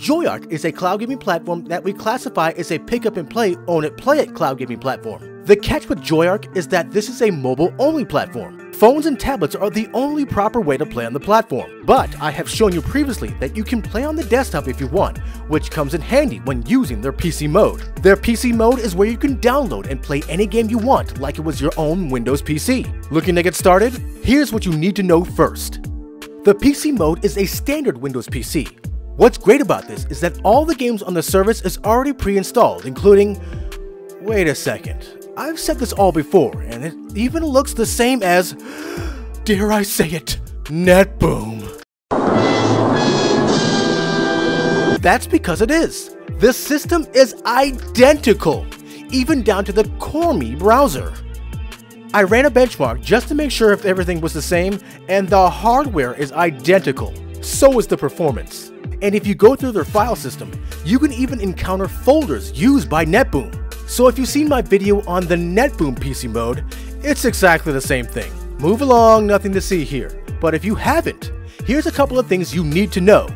JoyArk is a cloud gaming platform that we classify as a pick up and play, own it, play it cloud gaming platform. The catch with JoyArk is that this is a mobile only platform. Phones and tablets are the only proper way to play on the platform, but I have shown you previously that you can play on the desktop if you want, which comes in handy when using their PC mode. Their PC mode is where you can download and play any game you want like it was your own Windows PC. Looking to get started? Here's what you need to know first. The PC mode is a standard Windows PC. What's great about this is that all the games on the service is already pre-installed, including... Wait a second. I've said this all before, and it even looks the same as... Dare I say it? NetBoom. That's because it is. The system is identical, even down to the Cormi browser. I ran a benchmark just to make sure if everything was the same, and the hardware is identical. So is the performance. And if you go through their file system, you can even encounter folders used by NetBoom. So if you've seen my video on the NetBoom PC mode, it's exactly the same thing. Move along, nothing to see here. But if you haven't, here's a couple of things you need to know.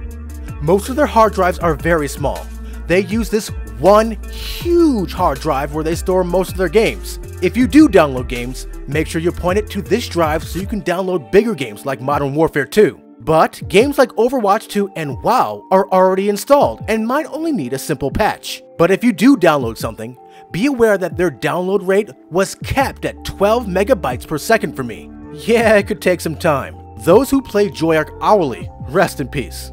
Most of their hard drives are very small. They use this one huge hard drive where they store most of their games. If you do download games, make sure you point it to this drive so you can download bigger games like Modern Warfare 2. But games like Overwatch 2 and WoW are already installed and might only need a simple patch. But if you do download something, be aware that their download rate was capped at 12 megabytes per second for me. Yeah, it could take some time. Those who play JoyArk hourly, rest in peace.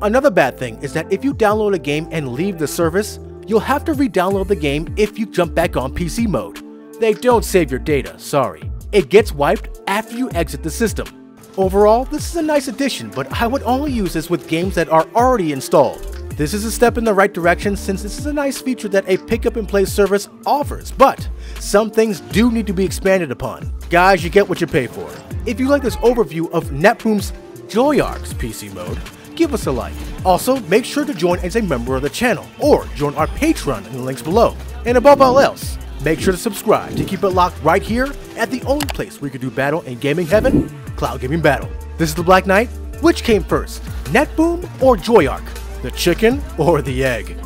Another bad thing is that if you download a game and leave the service, you'll have to re-download the game if you jump back on PC mode. They don't save your data, sorry. It gets wiped after you exit the system. Overall, this is a nice addition, but I would only use this with games that are already installed. This is a step in the right direction since this is a nice feature that a pick up and play service offers, but some things do need to be expanded upon. Guys, you get what you pay for. If you like this overview of NetBoom's JoyArk's PC mode, give us a like. Also, make sure to join as a member of the channel, or join our Patreon in the links below. And above all else, make sure to subscribe to keep it locked right here at the only place where you can do battle in gaming heaven, Cloud Gaming Battle. This is the Black Knight. Which came first, NetBoom or JoyArk? The chicken or the egg?